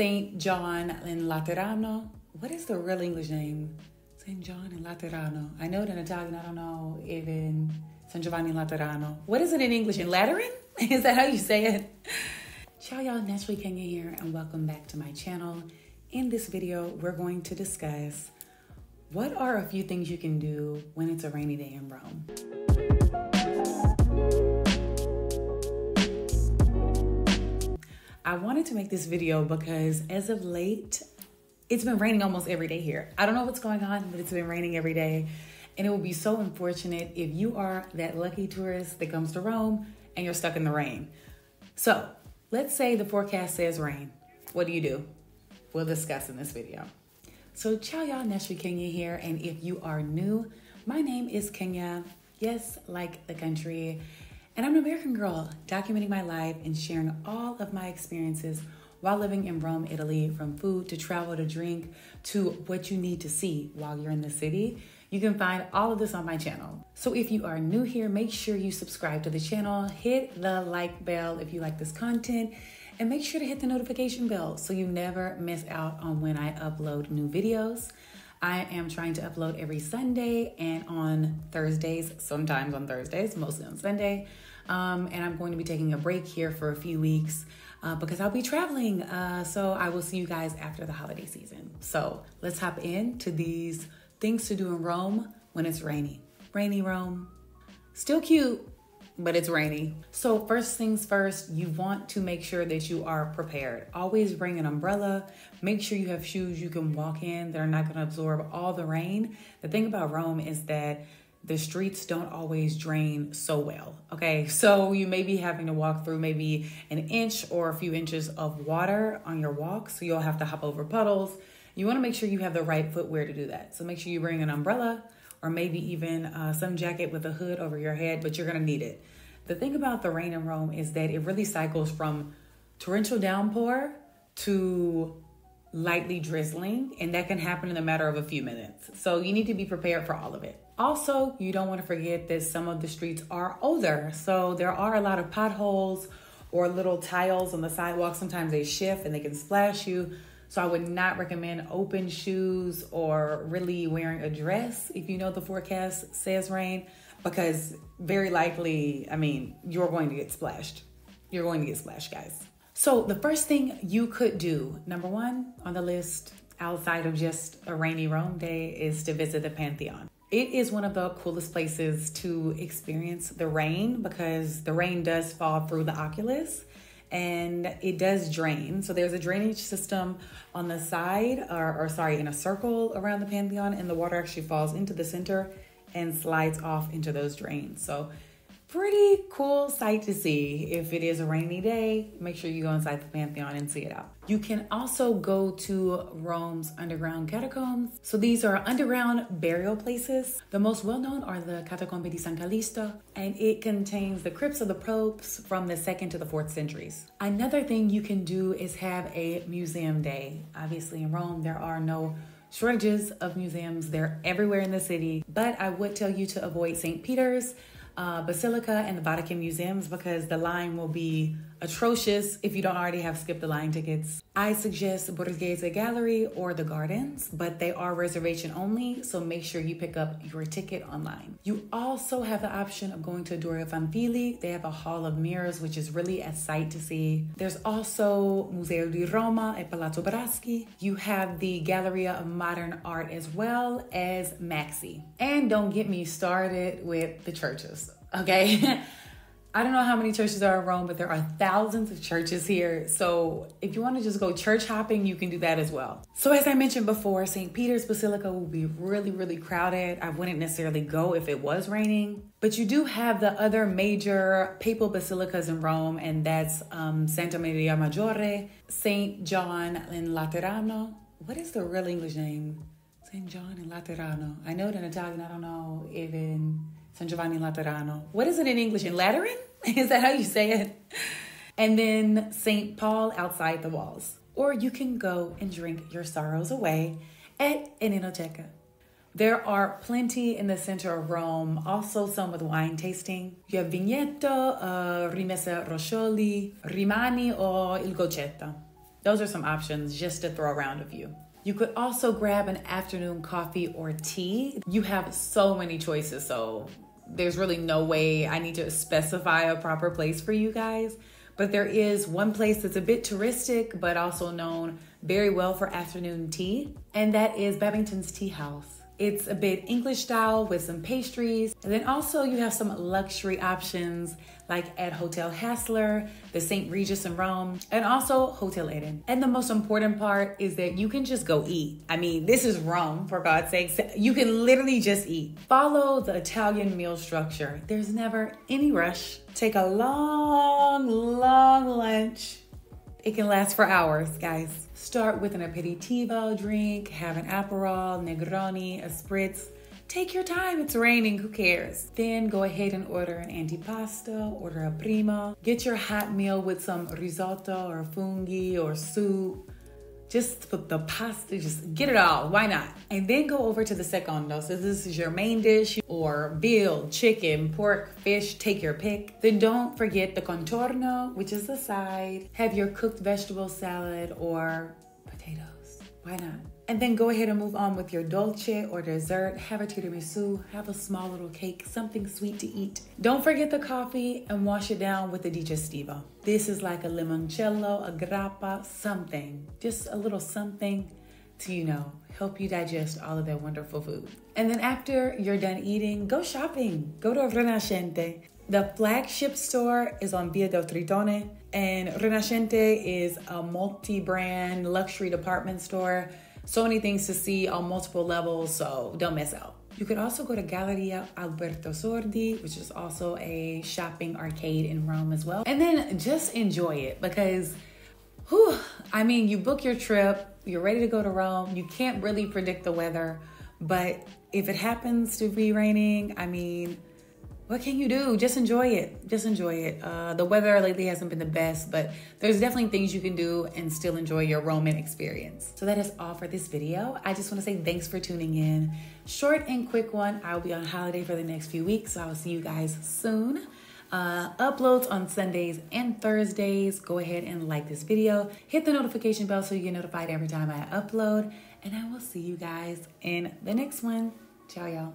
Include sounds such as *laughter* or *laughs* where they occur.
St. John in Laterano. What is the real English name? St. John in Laterano. I know it in Italian. I don't know if in San Giovanni Laterano. What is it in English? In Lateran? *laughs* Is that how you say it? Ciao, y'all. Naturally Kenya here, and welcome back to my channel. In this video, we're going to discuss what are a few things you can do when it's a rainy day in Rome. I wanted to make this video because as of late, it's been raining almost every day here. I don't know what's going on, but it's been raining every day. And it would be so unfortunate if you are that lucky tourist that comes to Rome and you're stuck in the rain. So let's say the forecast says rain. What do you do? We'll discuss in this video. So ciao y'all, Naturally Kenya here. And if you are new, my name is Kenya. Yes, like the country. And I'm an American girl documenting my life and sharing all of my experiences while living in Rome, Italy, from food to travel to drink to what you need to see while you're in the city. You can find all of this on my channel. So if you are new here, make sure you subscribe to the channel, hit the like bell if you like this content, and make sure to hit the notification bell so you never miss out on when I upload new videos. I am trying to upload every Sunday and on Thursdays, sometimes on Thursdays, mostly on Sunday. Um, and I'm going to be taking a break here for a few weeks uh, because I'll be traveling. Uh, so I will see you guys after the holiday season. So let's hop into these things to do in Rome when it's rainy. Rainy Rome. Still cute, but it's rainy. So, first things first, you want to make sure that you are prepared. Always bring an umbrella. Make sure you have shoes you can walk in that are not going to absorb all the rain. The thing about Rome is that the streets don't always drain so well. Okay, so you may be having to walk through maybe an inch or a few inches of water on your walk, so you'll have to hop over puddles. You want to make sure you have the right footwear to do that. So make sure you bring an umbrella or maybe even uh, some jacket with a hood over your head, but you're gonna need it. The thing about the rain in Rome is that it really cycles from torrential downpour to lightly drizzling, and that can happen in a matter of a few minutes. So you need to be prepared for all of it. Also, you don't want to forget that some of the streets are older, so there are a lot of potholes or little tiles on the sidewalk. Sometimes they shift and they can splash you. So I would not recommend open shoes or really wearing a dress if you know the forecast says rain, because very likely, I mean, you're going to get splashed. You're going to get splashed, guys. So the first thing you could do, number one on the list outside of just a rainy Rome day, is to visit the Pantheon. It is one of the coolest places to experience the rain because the rain does fall through the oculus and it does drain. So there's a drainage system on the side, or, or, sorry, in a circle around the Pantheon, and the water actually falls into the center and slides off into those drains. So pretty cool sight to see. If it is a rainy day, make sure you go inside the Pantheon and see it out. You can also go to Rome's underground catacombs. So these are underground burial places. The most well known are the Catacombe di San Callisto, and it contains the crypts of the popes from the second to the fourth centuries. Another thing you can do is have a museum day. Obviously, in Rome, there are no shortages of museums, they're everywhere in the city, but I would tell you to avoid St. Peter's uh, Basilica and the Vatican museums because the line will be atrocious if you don't already have skip the line tickets. I suggest Borghese Gallery or the Gardens, but they are reservation only, so make sure you pick up your ticket online. You also have the option of going to Doria Pamphili. They have a Hall of Mirrors, which is really a sight to see. There's also Museo di Roma at Palazzo Braschi. You have the Galleria of Modern Art as well as MAXXI. And don't get me started with the churches, okay? *laughs* I don't know how many churches are in Rome, but there are thousands of churches here. So if you want to just go church hopping, you can do that as well. So as I mentioned before, St. Peter's Basilica will be really, really crowded. I wouldn't necessarily go if it was raining, but you do have the other major papal basilicas in Rome, and that's um, Santa Maria Maggiore, St. John in Laterano. What is the real English name? St. John in Laterano. I know it in Italian. I don't know even San Giovanni Laterano. What is it in English? In Lateran? *laughs* Is that how you say it? And then St. Paul outside the walls. Or you can go and drink your sorrows away at an Enoteca. There are plenty in the center of Rome, also some with wine tasting. You have Vigneto, uh, Rimessa Roscioli, Rimani, or Il Goccetto. Those are some options just to throw around of you. You could also grab an afternoon coffee or tea. You have so many choices, so there's really no way I need to specify a proper place for you guys. But there is one place that's a bit touristic, but also known very well for afternoon tea, and that is Babington's Tea House. It's a bit English style with some pastries. And then also you have some luxury options like at Hotel Hassler, the St. Regis in Rome, and also Hotel Eden. And the most important part is that you can just go eat. I mean, this is Rome, for God's sakes. You can literally just eat. Follow the Italian meal structure. There's never any rush. Take a long, long lunch. It can last for hours, guys. Start with an aperitivo drink, have an Aperol, Negroni, a spritz. Take your time, it's raining, who cares? Then go ahead and order an antipasto, order a primo. Get your hot meal with some risotto or funghi or soup just put the pasta, just get it all. Why not? And then go over to the secondo. So this is your main dish or veal, chicken, pork, fish, take your pick. Then don't forget the contorno, which is the side. Have your cooked vegetable salad or potatoes. Why not? And then go ahead and move on with your dolce or dessert. Have a tiramisu, have a small little cake, something sweet to eat. Don't forget the coffee and wash it down with the digestivo. This is like a limoncello, a grappa, something. Just a little something to, you know, help you digest all of that wonderful food. And then after you're done eating, go shopping. Go to Rinascente. The flagship store is on Via del Tritone, and Rinascente is a multi brand luxury department store so many things to see on multiple levels, so don't miss out. You could also go to Galleria Alberto Sordi, which is also a shopping arcade in Rome as well. And then just enjoy it because, whew, I mean, you book your trip, you're ready to go to Rome, you can't really predict the weather, but if it happens to be raining, I mean, what can you do? Just enjoy it. Just enjoy it. Uh, the weather lately hasn't been the best, but there's definitely things you can do and still enjoy your Roman experience. So that is all for this video. I just want to say thanks for tuning in. Short and quick one. I'll be on holiday for the next few weeks, so I will see you guys soon. Uh, uploads on Sundays and Thursdays. Go ahead and like this video. Hit the notification bell so you get notified every time I upload. And I will see you guys in the next one. Ciao, y'all.